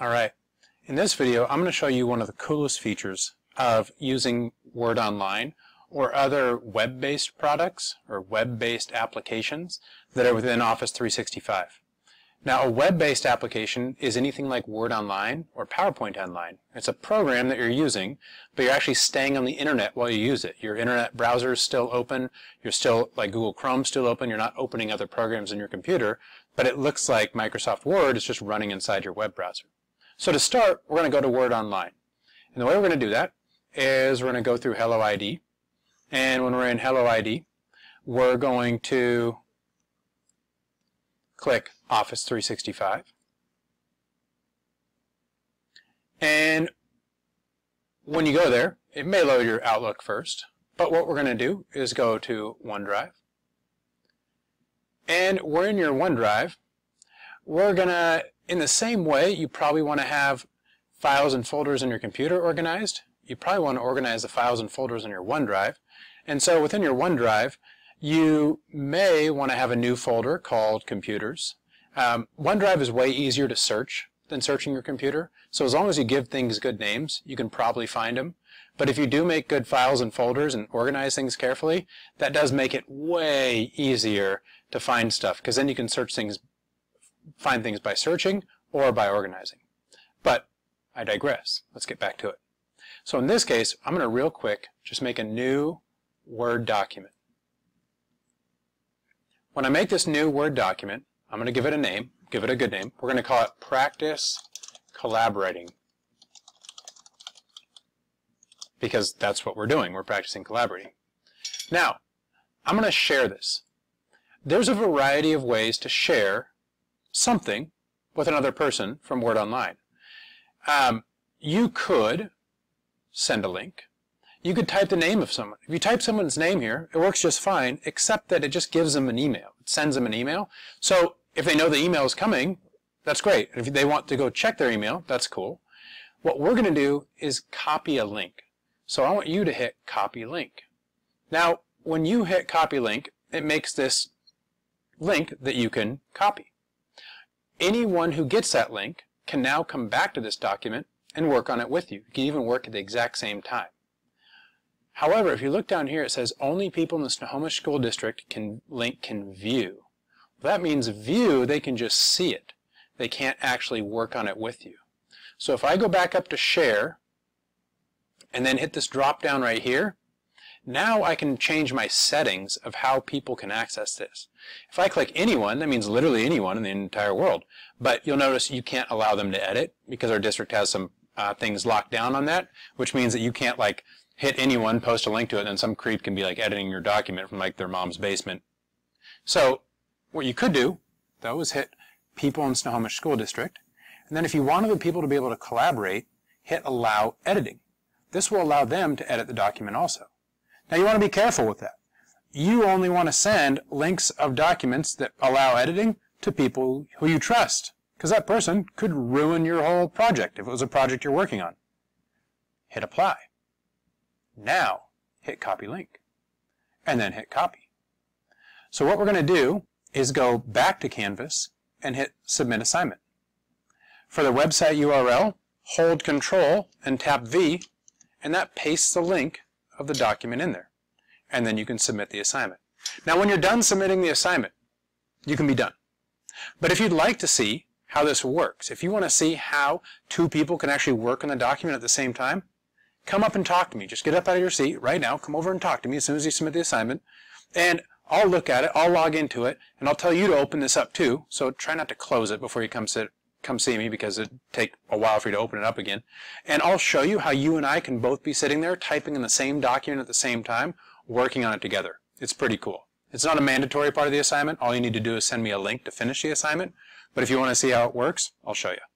Alright, in this video I'm going to show you one of the coolest features of using Word Online or other web-based products or web-based applications that are within Office 365. Now a web-based application is anything like Word Online or PowerPoint Online. It's a program that you're using, but you're actually staying on the internet while you use it. Your internet browser is still open, you're still, like Google Chrome still open, you're not opening other programs in your computer, but it looks like Microsoft Word is just running inside your web browser. So to start, we're going to go to Word Online. And the way we're going to do that is we're going to go through Hello ID. And when we're in Hello ID, we're going to click Office 365. And when you go there, it may load your Outlook first. But what we're going to do is go to OneDrive. And we're in your OneDrive. We're going to in the same way, you probably want to have files and folders in your computer organized. You probably want to organize the files and folders in your OneDrive. And so within your OneDrive, you may want to have a new folder called Computers. Um, OneDrive is way easier to search than searching your computer. So as long as you give things good names, you can probably find them. But if you do make good files and folders and organize things carefully, that does make it way easier to find stuff because then you can search things find things by searching or by organizing. But I digress. Let's get back to it. So in this case, I'm going to real quick just make a new Word document. When I make this new Word document, I'm going to give it a name, give it a good name. We're going to call it Practice Collaborating because that's what we're doing. We're practicing collaborating. Now, I'm going to share this. There's a variety of ways to share something with another person from Word Online. Um, you could send a link. You could type the name of someone. If you type someone's name here, it works just fine, except that it just gives them an email. It sends them an email. So if they know the email is coming, that's great. If they want to go check their email, that's cool. What we're going to do is copy a link. So I want you to hit copy link. Now, when you hit copy link, it makes this link that you can copy. Anyone who gets that link can now come back to this document and work on it with you. You can even work at the exact same time. However, if you look down here, it says only people in the Snohomish School District can link can view. Well, that means view, they can just see it. They can't actually work on it with you. So if I go back up to share and then hit this drop down right here, now I can change my settings of how people can access this. If I click anyone, that means literally anyone in the entire world. But you'll notice you can't allow them to edit because our district has some uh, things locked down on that, which means that you can't like hit anyone, post a link to it, and some creep can be like editing your document from like their mom's basement. So what you could do, though, is hit people in Snohomish School District. And then if you wanted the people to be able to collaborate, hit allow editing. This will allow them to edit the document also. Now you want to be careful with that. You only want to send links of documents that allow editing to people who you trust, because that person could ruin your whole project if it was a project you're working on. Hit apply. Now hit copy link, and then hit copy. So what we're going to do is go back to Canvas and hit submit assignment. For the website URL, hold control and tap V, and that pastes the link of the document in there. And then you can submit the assignment. Now when you're done submitting the assignment, you can be done. But if you'd like to see how this works, if you want to see how two people can actually work on the document at the same time, come up and talk to me. Just get up out of your seat right now, come over and talk to me as soon as you submit the assignment, and I'll look at it, I'll log into it, and I'll tell you to open this up too, so try not to close it before you come sit come see me because it'd take a while for you to open it up again. And I'll show you how you and I can both be sitting there typing in the same document at the same time, working on it together. It's pretty cool. It's not a mandatory part of the assignment. All you need to do is send me a link to finish the assignment. But if you want to see how it works, I'll show you.